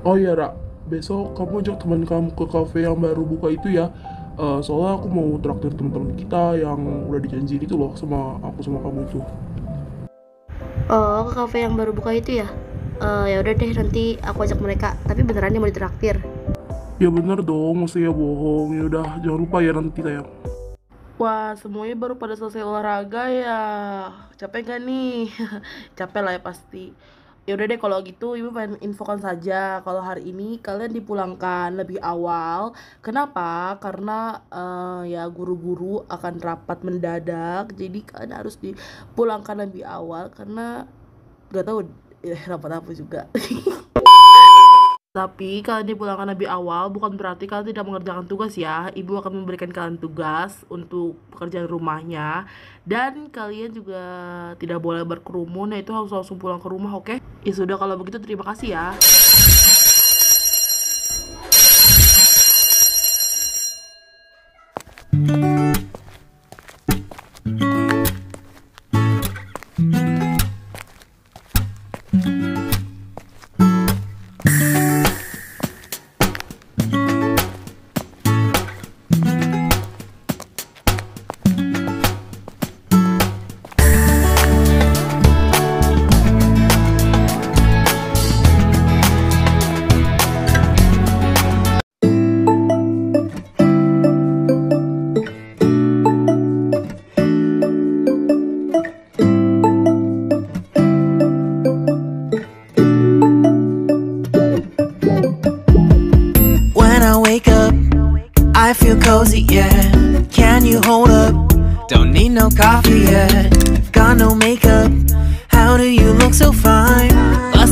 Oh iya, Ra. Besok kamu ajak teman kamu ke cafe yang baru buka itu ya. Eh, soalnya aku mau traktir teman-teman kita yang udah dijanjiin itu loh sama aku sama kamu itu. Oh, ke kafe yang baru buka itu ya? Eh, ya udah deh nanti aku ajak mereka. Tapi beneran dia mau ditraktir. Ya bener dong, masa ya bohong. Ya udah, jangan lupa ya nanti sayang. Wah, semuanya baru pada selesai olahraga ya. Capek gak nih? Capek lah ya pasti. Ya udah deh kalau gitu ibu pengen infokan saja kalau hari ini kalian dipulangkan lebih awal. Kenapa? Karena eh, ya guru-guru akan rapat mendadak. Jadi kalian harus dipulangkan lebih awal karena gak tahu eh, rapat apa juga. Tapi kalian dipulangkan lebih awal bukan berarti kalian tidak mengerjakan tugas ya. Ibu akan memberikan kalian tugas untuk pekerjaan rumahnya dan kalian juga tidak boleh berkerumun yaitu harus langsung pulang ke rumah, oke? Ya sudah kalau begitu terima kasih ya.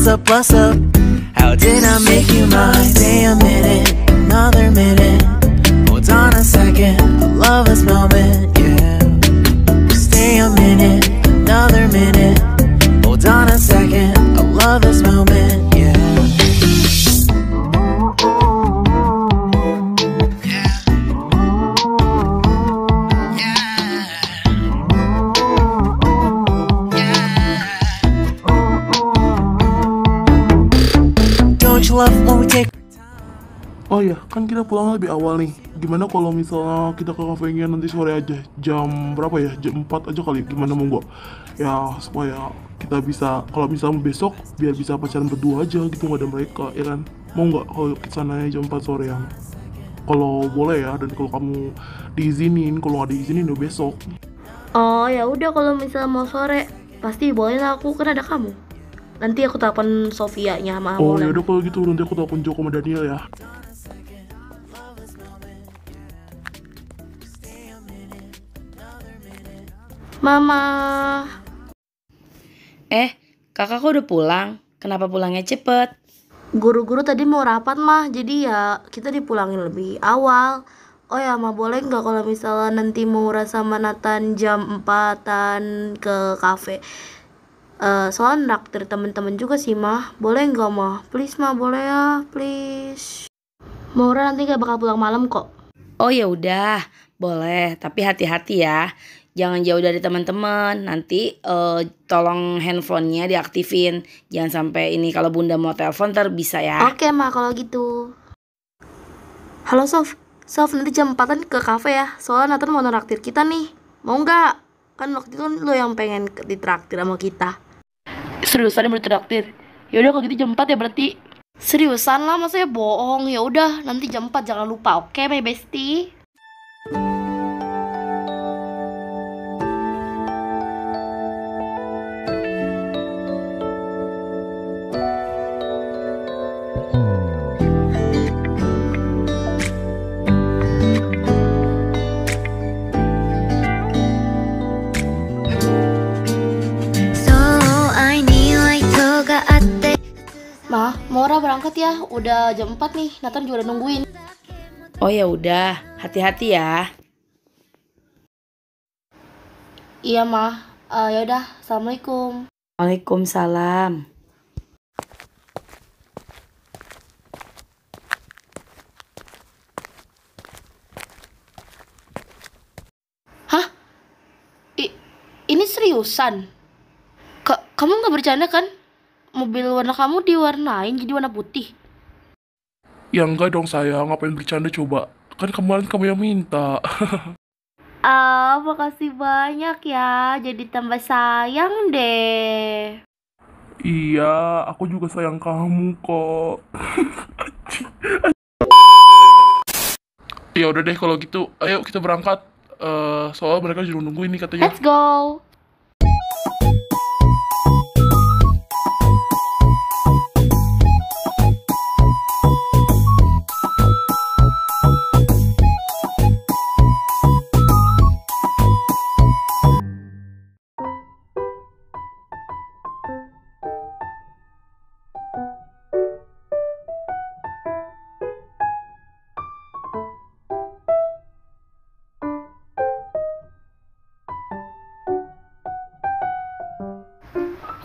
Up, bust up. How did I make you mine? Stay a minute, another minute. Oh iya, kan kita pulang lebih awal nih. Gimana kalau misalnya kita ke kafenya nanti sore aja? Jam berapa ya? Jam 4 aja kali. Gimana mau nggak? Ya, supaya kita bisa, kalau misalnya besok, biar bisa pacaran berdua aja gitu, nggak ada mereka, ya kan? Mau nggak kalau ke sana jam 4 sore yang? Kalau boleh ya, dan kalau kamu diizinin, kalau nggak diizinin ya besok. Oh, ya udah kalau misalnya mau sore, pasti boleh lah aku kan ada kamu. Nanti aku telepon Sofia-nya sama Oh ya udah kalau gitu nanti aku telepon Joko sama Daniel ya. Mama. Eh, kakak kok udah pulang? Kenapa pulangnya cepet? Guru-guru tadi mau rapat mah, jadi ya kita dipulangin lebih awal. Oh ya, mah boleh nggak kalau misalnya nanti mau sama Nathan jam 4-an ke kafe? Eh, soalnya naktir temen-temen juga sih mah. Boleh nggak mah? Please mah, boleh ya, please. Maura nanti gak bakal pulang malam kok. Oh ya udah, boleh. Tapi hati-hati ya. Jangan jauh dari teman-teman. Nanti eh, tolong handphonenya diaktifin. Jangan sampai ini kalau bunda mau telepon ntar bisa ya. Oke mah kalau gitu. Halo Sof, Sof nanti jam 4 ke kafe ya. Soalnya Nathan mau neraktir kita nih. Mau nggak? Kan waktu itu lo yang pengen ditraktir sama kita. Seriusan yang ditraktir? Yaudah kalau gitu jam 4 ya berarti. Seriusan lah, masa ya bohong. Ya udah, nanti jam 4 jangan lupa. Oke, my bestie. Mah, Maura berangkat ya. Udah jam 4 nih. Nathan juga udah nungguin. Oh ya udah, hati-hati ya. Iya, Mah. Eh, ya udah, Assalamualaikum. Waalaikumsalam. Seriusan? Ka- kamu nggak bercanda kan? Mobil warna kamu diwarnain jadi warna putih. Ya enggak dong sayang, ngapain bercanda coba? Kan kemarin kamu yang minta. Ah, makasih banyak ya. Jadi tambah sayang deh. iya, aku juga sayang kamu kok. ya udah deh kalau gitu, ayo kita berangkat. Eh, soalnya mereka juga nunggu ini katanya. Let's go.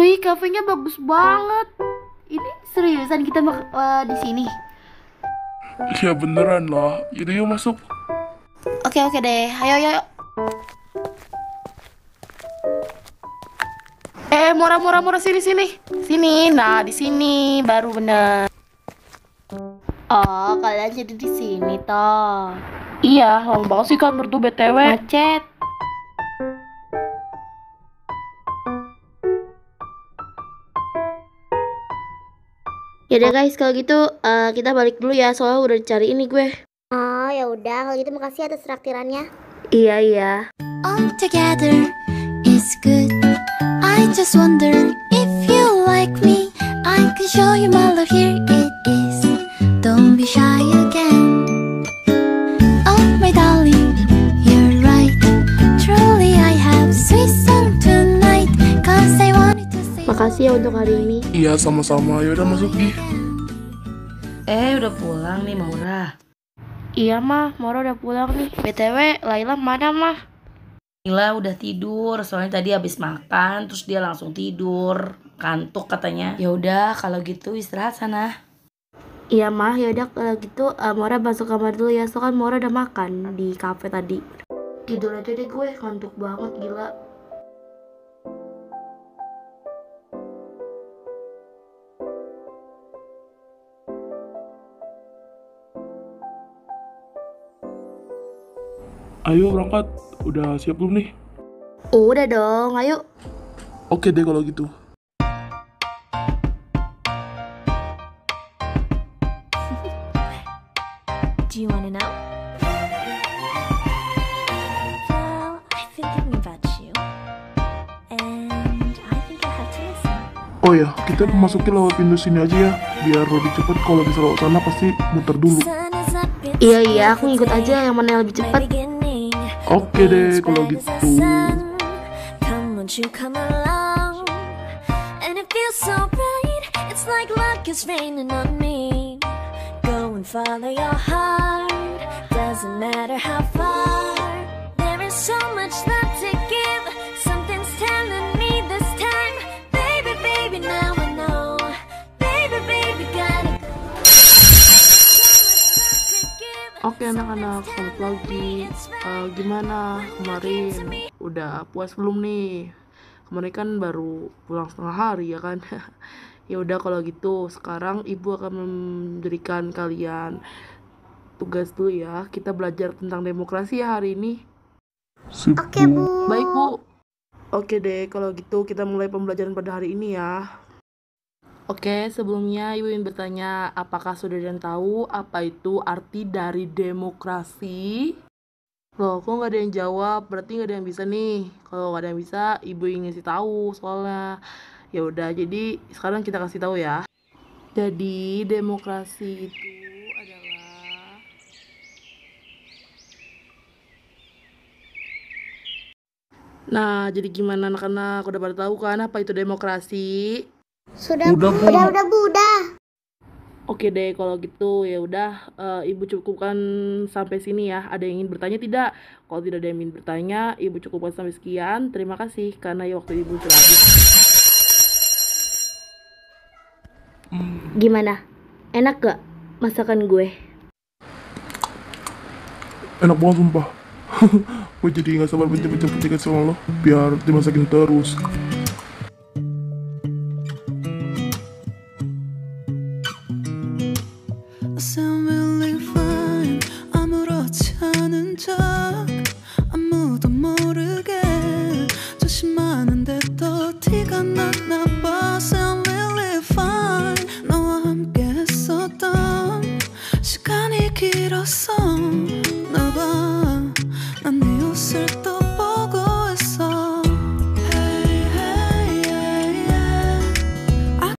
Wih, kafenya bagus banget. Ini seriusan kita mak eh, di sini. Ya beneran lah. Yaudah yuk masuk. Oke, oke deh. Ayo, ayo. Eh, Mora, Mora, Mora, sini, sini. Sini, nah di sini baru bener. Oh, kalian jadi di sini toh. Iya, lama banget sih kan berdua BTW. Macet. Yaudah guys, kalau gitu eh, kita balik dulu ya, soalnya udah cari ini gue. Oh ya udah kalau gitu makasih atas traktirannya. Iya iya. all together is good. I just wonder if you like me. I can show you my love. Here it is. Don't be shy again. Ya untuk hari ini. Iya sama-sama. Yaudah masuk Gi. Eh udah pulang nih Maura. Iya mah, Moro udah pulang nih. BTW, Laila mana mah? Mila udah tidur, soalnya tadi habis makan, terus dia langsung tidur, kantuk katanya. Ya udah, kalau gitu istirahat sana. Iya mah, yaudah kalau gitu eh, Mora masuk kamar dulu ya. Soalnya kan Mora udah makan di cafe tadi. Tidur aja deh gue, ngantuk banget gila. Ayo berangkat. Udah siap belum nih? Udah dong, ayo. Oke deh kalau gitu. Do you wanna know? Well, I've been thinking about you. And I think I have to listen. Oh ya, kita masukin lewat pintu sini aja ya. Biar lebih cepet kalau bisa lewat sana pasti muter dulu. Iya iya, aku ngikut aja yang mana yang lebih cepat. 어깨를 꼬르기도 Come on you come along. And it feels so bright. It's like luck is raining on me. Go and follow your heart. Doesn't matter how far. There is so much love Oke anak-anak, selamat pagi. Eh, gimana kemarin? Udah puas belum nih? Kemarin kan baru pulang setengah hari ya kan? ya udah kalau gitu, sekarang ibu akan memberikan kalian tugas dulu ya. Kita belajar tentang demokrasi ya hari ini. Oke bu. Baik bu. Oke deh, kalau gitu kita mulai pembelajaran pada hari ini ya. Oke, sebelumnya Ibu ingin bertanya, apakah sudah yang tahu apa itu arti dari demokrasi? Loh, kok nggak ada yang jawab? Berarti nggak ada yang bisa nih. Kalau nggak ada yang bisa, Ibu ingin ngasih tahu soalnya. Ya udah, jadi sekarang kita kasih tahu ya. Jadi demokrasi itu adalah Nah, jadi gimana anak-anak? Udah pada tahu kan apa itu demokrasi? Sudah Udah, bu. Udah udah bu udah. Oke deh, kalau gitu ya udah eh, Ibu cukupkan sampai sini ya. Ada yang ingin bertanya tidak? Kalau tidak ada yang ingin bertanya, Ibu cukupkan sampai sekian. Terima kasih karena ya waktu Ibu sudah habis. Gimana? Enak gak masakan gue? Enak banget sumpah. Gue jadi gak sabar mencet-mencet sama lo biar dimasakin terus.